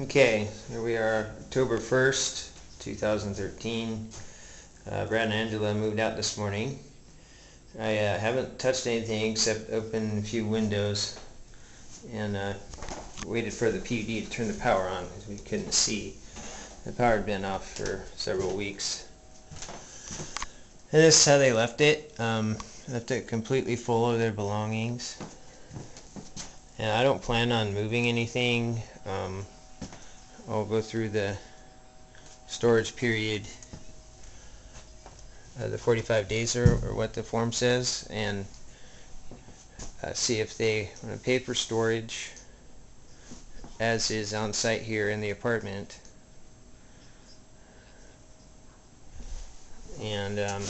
Okay, here we are, October 1st, 2013. Uh, Brad and Angela moved out this morning. I uh, haven't touched anything except open a few windows and uh, waited for the PUD to turn the power on because we couldn't see. The power had been off for several weeks. And this is how they left it. Um, left it completely full of their belongings. And I don't plan on moving anything. Um, I'll go through the storage period, uh, the 45 days or, what the form says, and uh, see if they want to pay for storage as is on site here in the apartment. And um,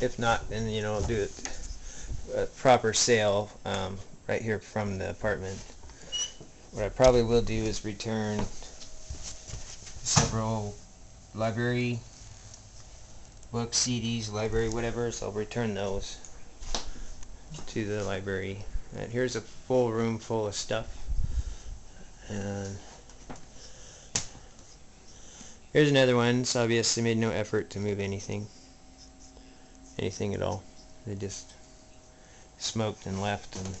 if not, then you know, do a proper sale um, right here from the apartment. What I probably will do is return several library books, CDs, library, whatever, so I'll return those to the library. And here's a full room full of stuff. And here's another one. So obviously made no effort to move anything. Anything at all. They just smoked and left and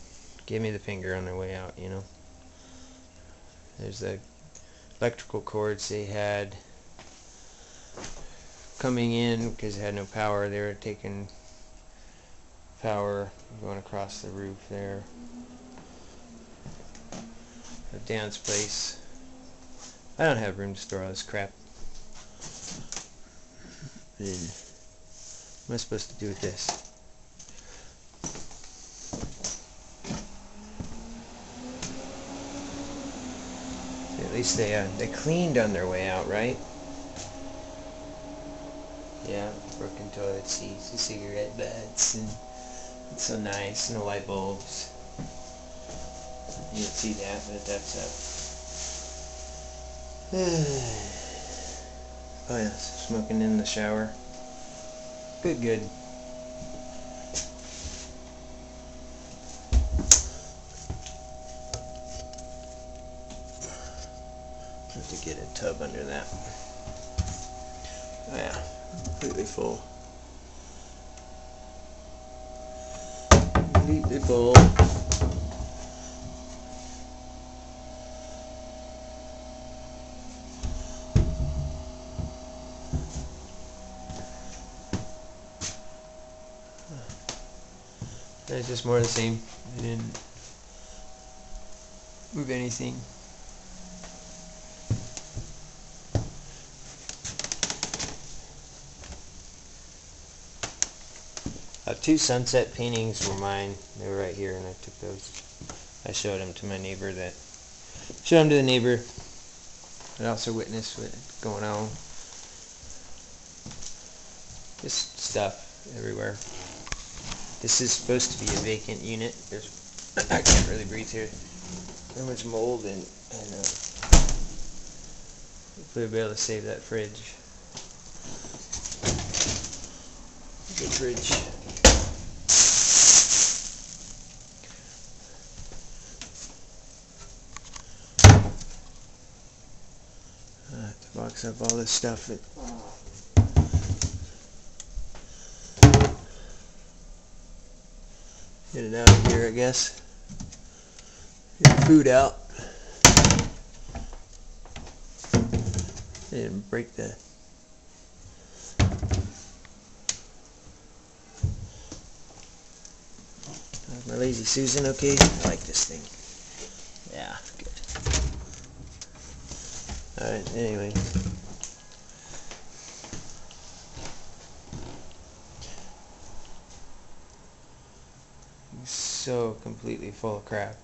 gave me the finger on their way out, you know. There's the electrical cords they had coming in because they had no power. They were taking power going across the roof there. A Dan's place. I don't have room to store all this crap. Hmm. What am I supposed to do with this? Least they uh, they cleaned on their way out, right? Yeah, broken toilet seats and cigarette butts and it's so nice, no light bulbs. You didn't see that, but that's up. oh yeah, smoking in the shower. Good, good. Have to get a tub under that. Oh yeah, completely full. Completely full. It's just more of the same. I didn't move anything. Uh, two sunset paintings were mine. They were right here, and I took those. I showed them to my neighbor. That showed them to the neighbor. I also witnessed what's going on. Just stuff everywhere. This is supposed to be a vacant unit. There's I can't really breathe here. So much mold and and uh, hopefully we'll be able to save that fridge. Good fridge. Box up all this stuff. It, get it out of here, I guess. Get the food out. Didn't break the uh, my lazy Susan okay? I like this thing. Yeah, good. Alright, anyway. so completely full of crap.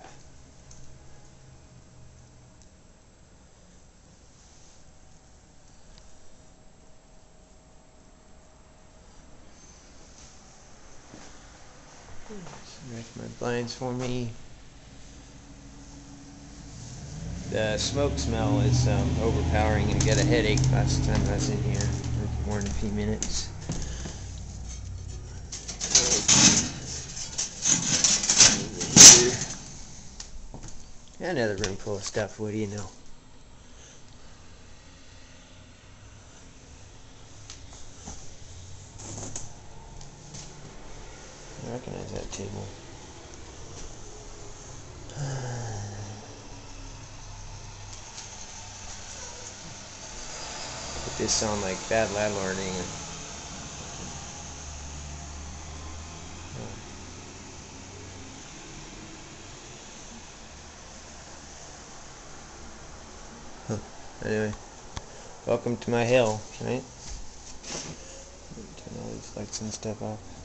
Make my blinds for me. The smoke smell is um, overpowering and get a headache last time I was in here. More than a few minutes. Another room full of stuff, what do you know? I recognize that table. It just sound like bad landlording. Huh. Anyway, welcome to my hill, right? Turn all these lights and stuff off.